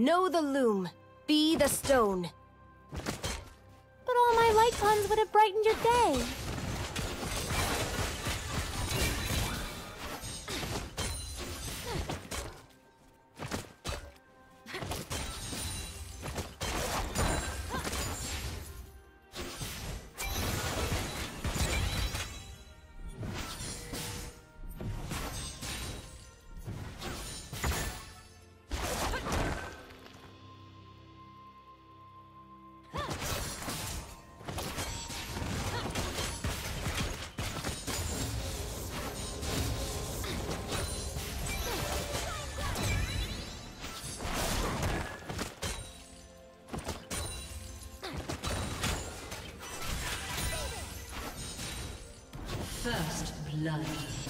Know the loom. Be the stone. But all my light puns would have brightened your day. First blood.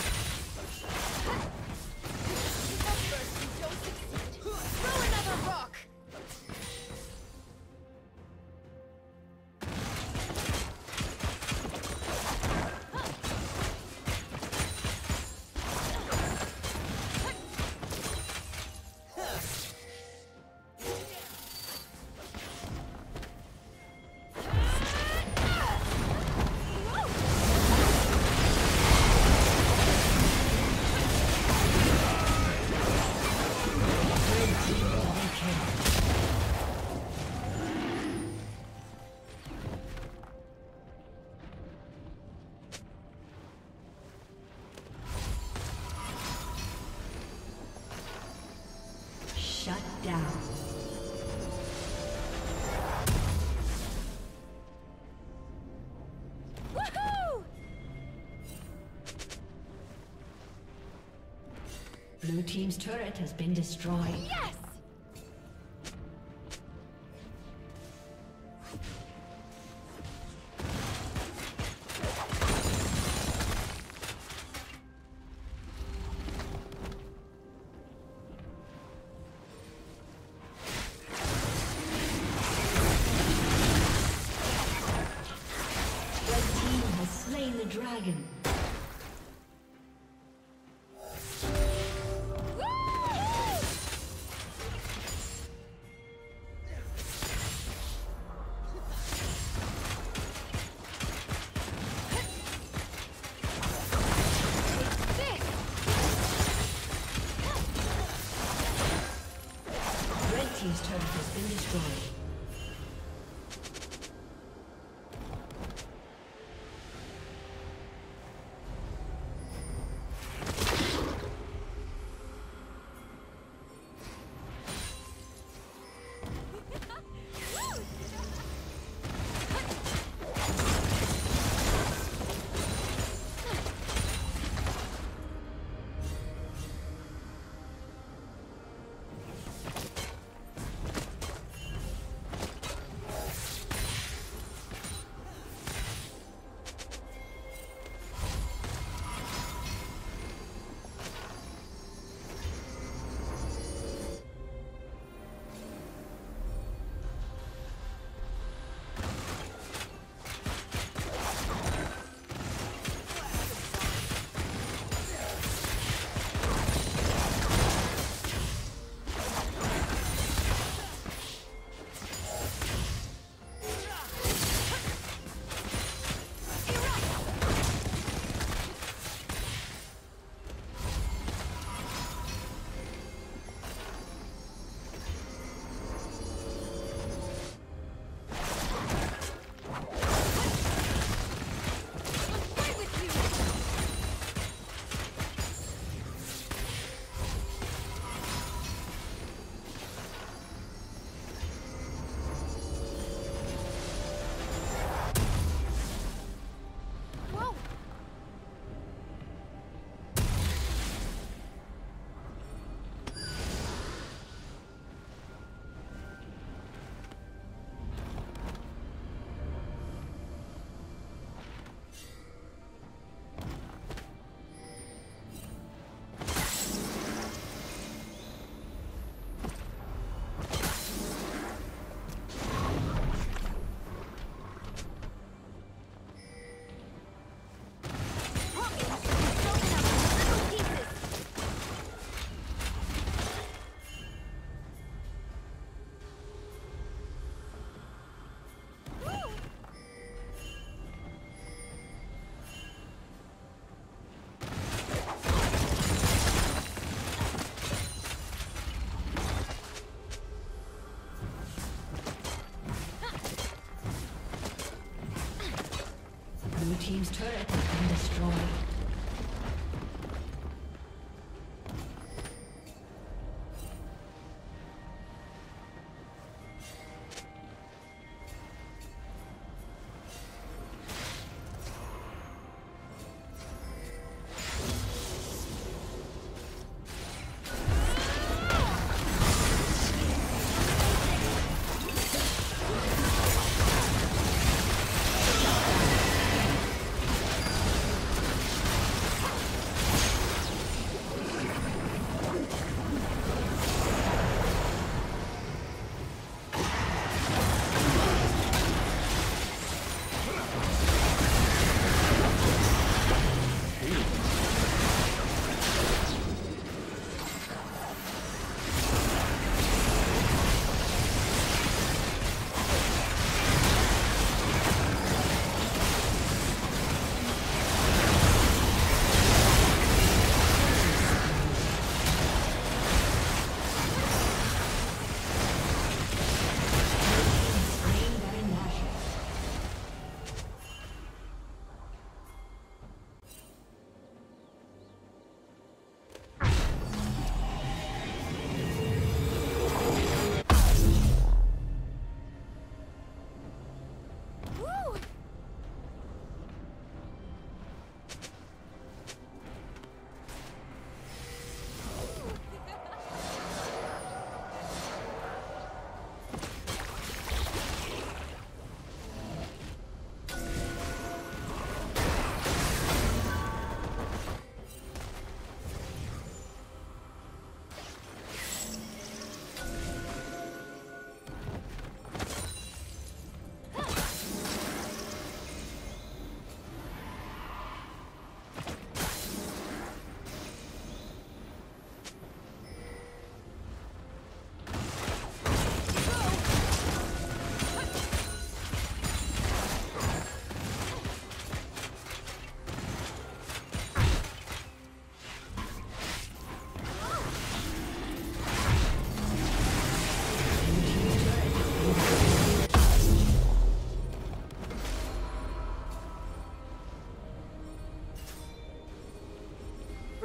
Blue team's turret has been destroyed. Yes! Red team has slain the dragon.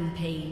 Rampage.